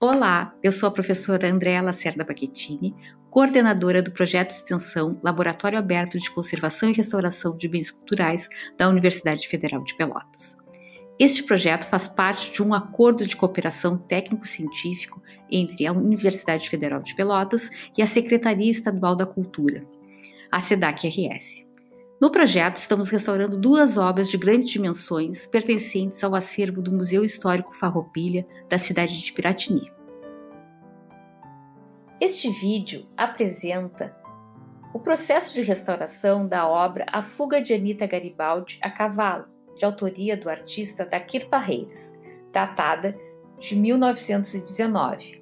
Olá, eu sou a professora Andréa Lacerda Paquetini, coordenadora do projeto de extensão Laboratório Aberto de Conservação e Restauração de Bens Culturais da Universidade Federal de Pelotas. Este projeto faz parte de um acordo de cooperação técnico-científico entre a Universidade Federal de Pelotas e a Secretaria Estadual da Cultura, a SEDAC-RS. No projeto, estamos restaurando duas obras de grandes dimensões pertencentes ao acervo do Museu Histórico Farroupilha da cidade de Piratini. Este vídeo apresenta o processo de restauração da obra A Fuga de Anita Garibaldi a Cavalo, de autoria do artista Daquir Parreiras, datada de 1919,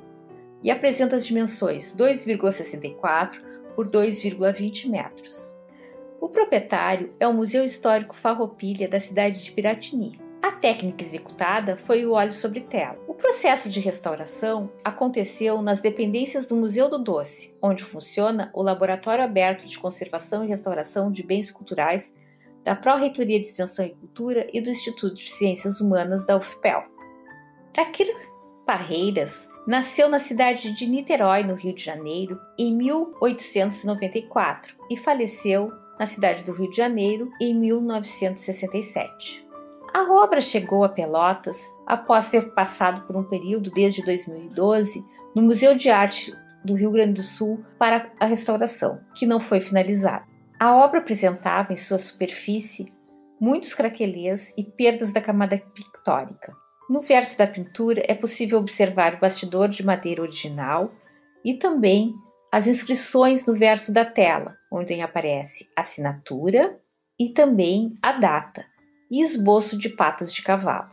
e apresenta as dimensões 2,64 por 2,20 metros. O proprietário é o Museu Histórico Farroupilha da cidade de Piratini. A técnica executada foi o óleo sobre tela. O processo de restauração aconteceu nas dependências do Museu do Doce, onde funciona o Laboratório Aberto de Conservação e Restauração de Bens Culturais da Pró-Reitoria de Extensão e Cultura e do Instituto de Ciências Humanas da UFPEL. Takir Parreiras nasceu na cidade de Niterói, no Rio de Janeiro, em 1894 e faleceu na cidade do Rio de Janeiro em 1967. A obra chegou a Pelotas após ter passado por um período desde 2012 no Museu de Arte do Rio Grande do Sul para a restauração, que não foi finalizada. A obra apresentava em sua superfície muitos craquelês e perdas da camada pictórica. No verso da pintura é possível observar o bastidor de madeira original e também as inscrições no verso da tela, onde aparece assinatura e também a data e esboço de patas de cavalo.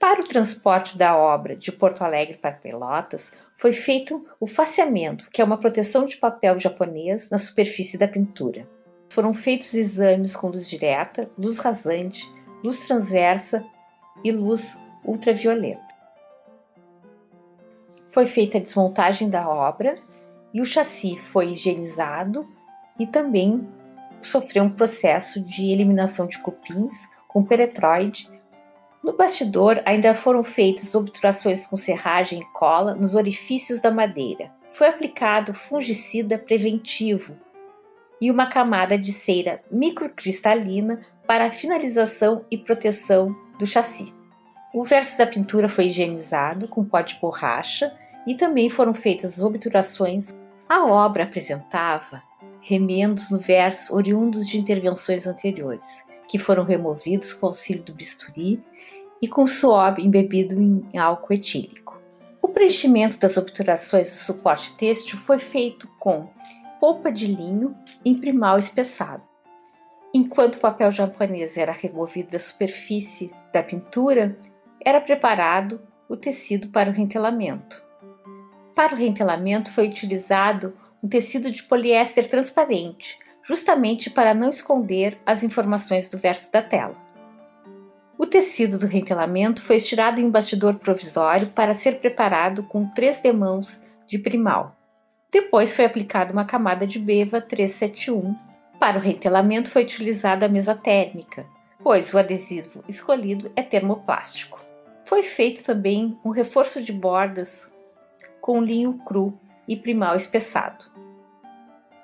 Para o transporte da obra de Porto Alegre para Pelotas, foi feito o faceamento, que é uma proteção de papel japonês na superfície da pintura. Foram feitos exames com luz direta, luz rasante, luz transversa e luz ultravioleta. Foi feita a desmontagem da obra e o chassi foi higienizado e também sofreu um processo de eliminação de cupins com peretroide. No bastidor ainda foram feitas obturações com serragem e cola nos orifícios da madeira. Foi aplicado fungicida preventivo e uma camada de cera microcristalina para a finalização e proteção do chassi. O verso da pintura foi higienizado com pó de borracha e também foram feitas as obturações a obra apresentava remendos no verso oriundos de intervenções anteriores, que foram removidos com auxílio do bisturi e com suor embebido em álcool etílico. O preenchimento das obturações do suporte têxtil foi feito com polpa de linho em primal espessado. Enquanto o papel japonês era removido da superfície da pintura, era preparado o tecido para o rentelamento. Para o rentelamento foi utilizado um tecido de poliéster transparente, justamente para não esconder as informações do verso da tela. O tecido do rentelamento foi estirado em um bastidor provisório para ser preparado com três demãos de primal. Depois foi aplicada uma camada de beva 371. Para o rentelamento foi utilizada a mesa térmica, pois o adesivo escolhido é termoplástico. Foi feito também um reforço de bordas com linho cru e primal espessado.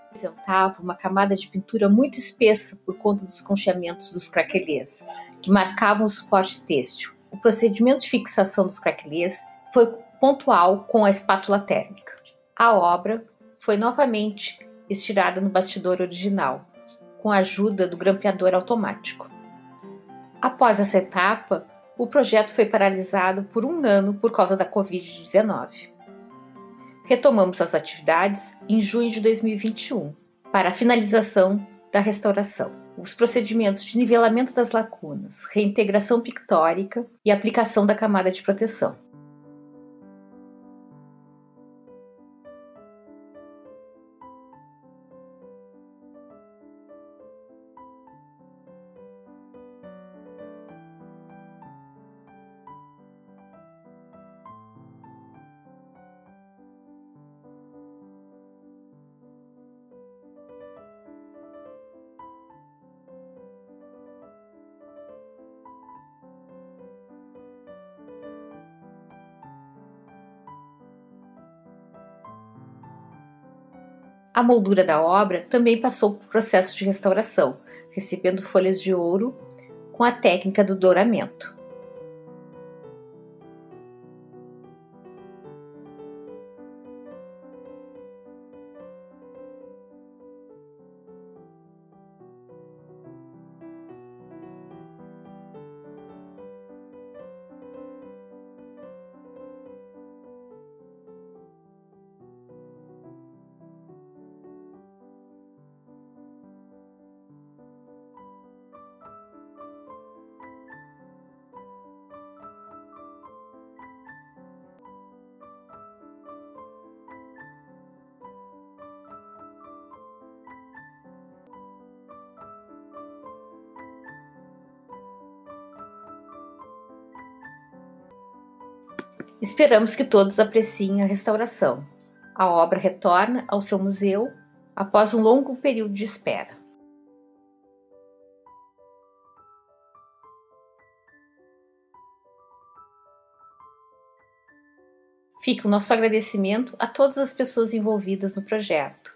Apresentava uma camada de pintura muito espessa por conta dos concheamentos dos craquelês, que marcavam o suporte têxtil. O procedimento de fixação dos craquelês foi pontual com a espátula térmica. A obra foi novamente estirada no bastidor original, com a ajuda do grampeador automático. Após essa etapa, o projeto foi paralisado por um ano por causa da Covid-19 retomamos as atividades em junho de 2021 para a finalização da restauração. Os procedimentos de nivelamento das lacunas, reintegração pictórica e aplicação da camada de proteção. A moldura da obra também passou por processo de restauração, recebendo folhas de ouro com a técnica do douramento. Esperamos que todos apreciem a restauração. A obra retorna ao seu museu após um longo período de espera. Fica o nosso agradecimento a todas as pessoas envolvidas no projeto